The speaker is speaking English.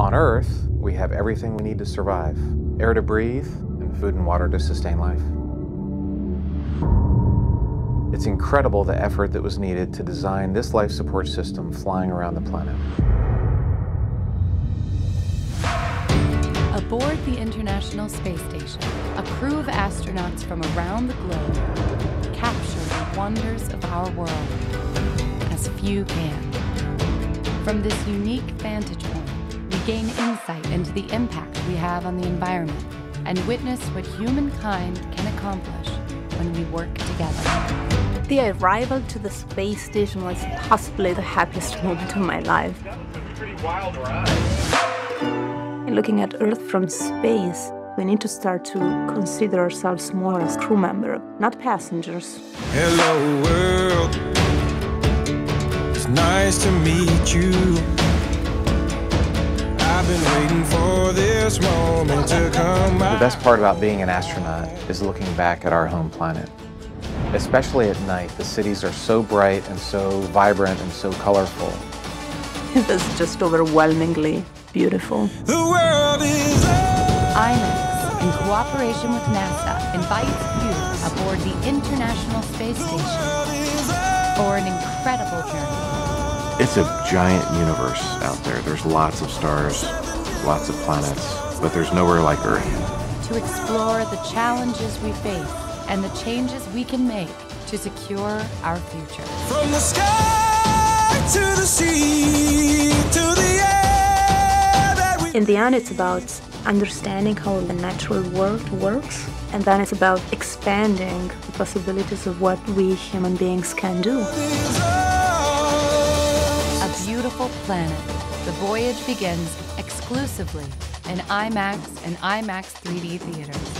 On Earth, we have everything we need to survive air to breathe, and food and water to sustain life. It's incredible the effort that was needed to design this life support system flying around the planet. Aboard the International Space Station, a crew of astronauts from around the globe capture the wonders of our world as few can. From this unique vantage point, gain insight into the impact we have on the environment and witness what humankind can accomplish when we work together. The arrival to the space station was possibly the happiest moment of my life. Looking at Earth from space, we need to start to consider ourselves more as crew member, not passengers. Hello world. It's nice to meet you. The best part about being an astronaut is looking back at our home planet. Especially at night, the cities are so bright and so vibrant and so colorful. It was just overwhelmingly beautiful. The world is IMAX, in cooperation with NASA, invites you aboard the International Space Station for an incredible journey. It's a giant universe out there. There's lots of stars, lots of planets, but there's nowhere like Earth. To explore the challenges we face and the changes we can make to secure our future. from the sky to the sea to the air that we In the end, it's about understanding how the natural world works, and then it's about expanding the possibilities of what we human beings can do. Beautiful planet. The voyage begins exclusively in IMAX and IMAX 3D theaters.